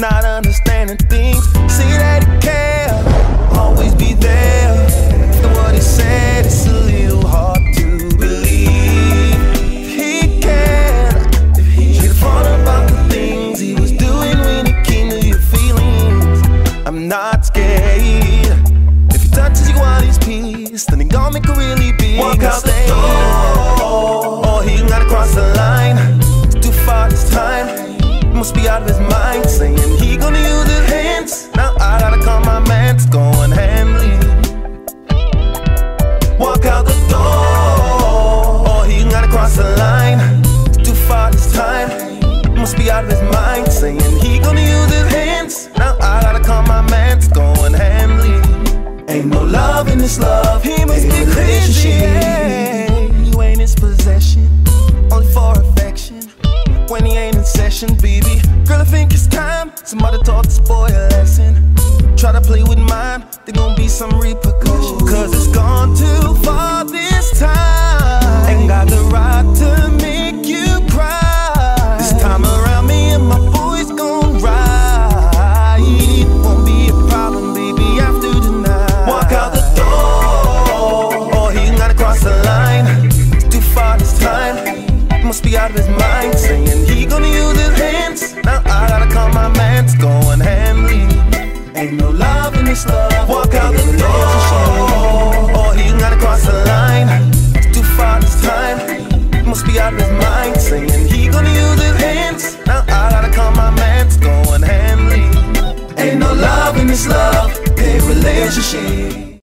not understanding things. See that he care, always be there. And what he said is a little hard to believe. He cared if he thought about the things he was doing when he came to your feelings. I'm not scared. If he touches you while he's peace, then he gonna make a really big Walk. Out the door. must be out of his mind, saying he gonna use his hands. Now I gotta call my man It's going and. Walk out the door, or he gotta cross the line. Too far this time, must be out of his mind, saying he gonna use his hands. Now I gotta call my man It's going and. Ain't no love in this love, he must Ain't be crazy. Patience, baby. Girl, I think it's time somebody taught this boy a lesson. Try to play with mine, there gon' be some repercussions. Cause it's gone too far this out of his mind, saying he gonna use his hands. Now I gotta call my man to go and. Ain't no love in this love. Walk out the door, or he gotta cross the line. It's too far this time. Must be out of his mind, saying he gonna use his hands. Now I gotta call my man to go and. Ain't no love in this love, a relationship.